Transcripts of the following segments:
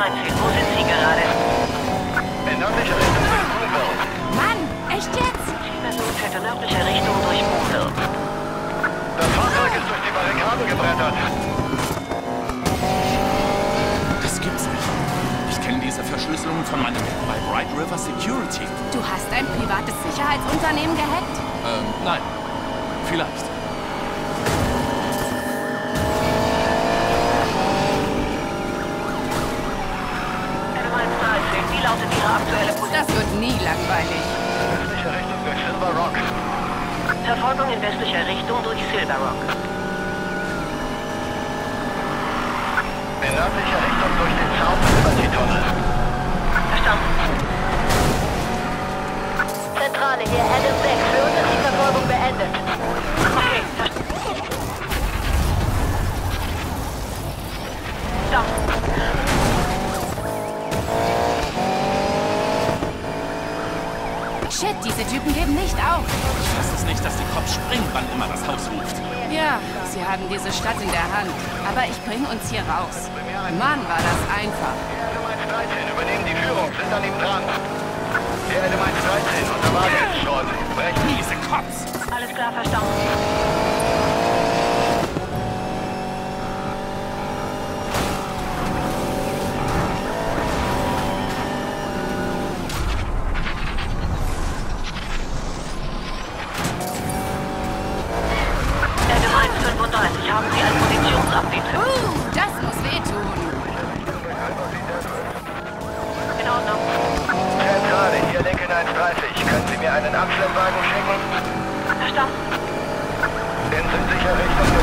13, wo sind Sie gerade? In nördlicher Richtung durch Boonville. Mann, echt jetzt? Zielperson fährt in nördlicher Richtung durch Boonville. Das Fahrzeug ist durch die Barrikaden gebrettert. Das gibt's nicht. Ich kenne diese Verschlüsselung von meinem bei Bright River Security. Du hast ein privates Sicherheitsunternehmen gehackt? Ähm, nein. Vielleicht. Langweilig. Westliche Richtung durch Silver Rock. Verfolgung in westlicher Richtung durch Silver Rock. In nördlicher Richtung durch den South Liberty Tunnel. Verstanden. Zentrale, hier Adam 6. Für uns ist die Verfolgung beendet. Okay, verstanden. Stop. Shit, diese Typen geben nicht auf. Ich fasse es nicht, dass die Cops springen, wann immer das Haus ruft. Ja, sie haben diese Stadt in der Hand. Aber ich bringe uns hier raus. Mann, war das einfach. Die Element 13 übernehmen die Führung, sind an ihm dran. Element 13 unter Wagen ist schon. Brechen. Diese Cops! Alles klar, verstanden. Adam 135, haben Sie ein mich? Uh, das muss wehtun. In Ordnung. Zentrale, hier Lincoln 130. Können Sie mir einen Abschleppwagen schicken? Verstanden. In südlicher Richtung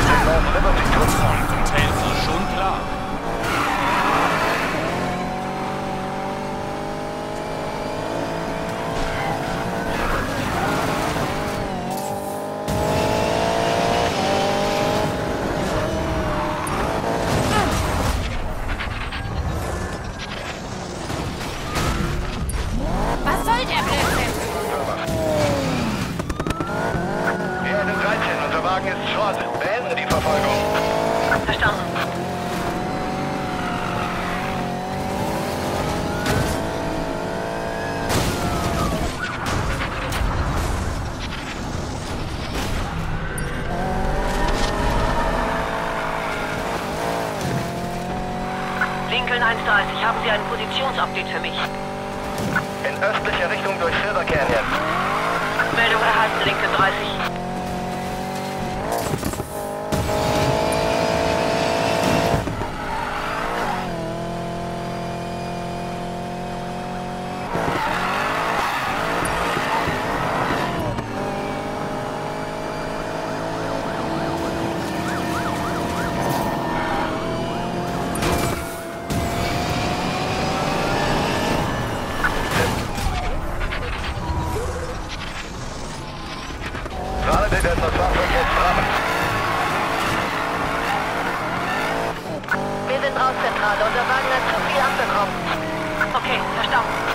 Lincoln 130, haben Sie ein Positionsupdate für mich? In östlicher Richtung durch Silver Canyon. Meldung erhalten, Lincoln 30. Zentrale. Unser Wagen hat zu viel abbekommen. Okay, verstanden.